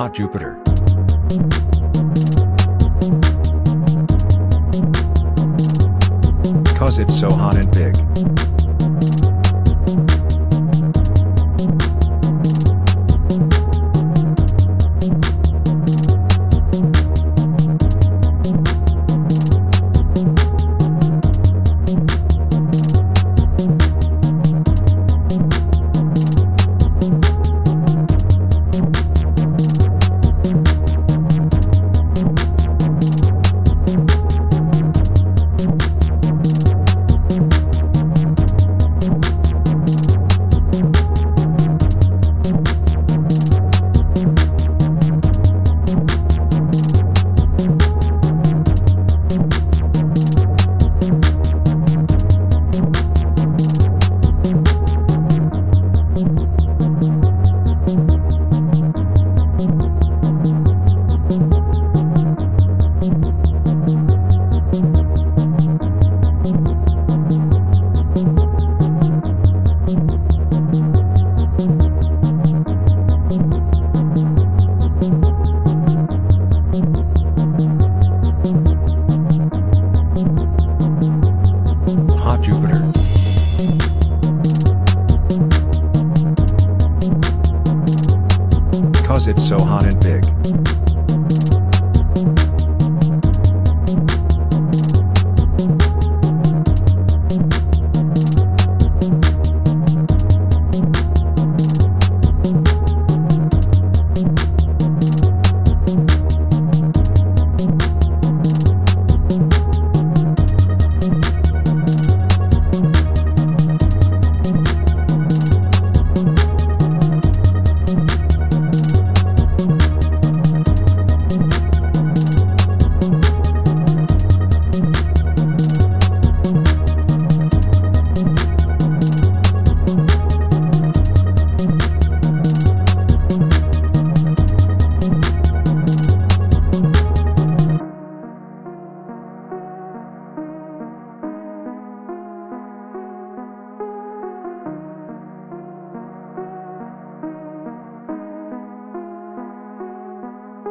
Hot Jupiter. Cause it's so hot and big. Hot Jupiter. Cause it's so hot and big.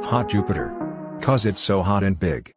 Hot Jupiter. Cause it's so hot and big.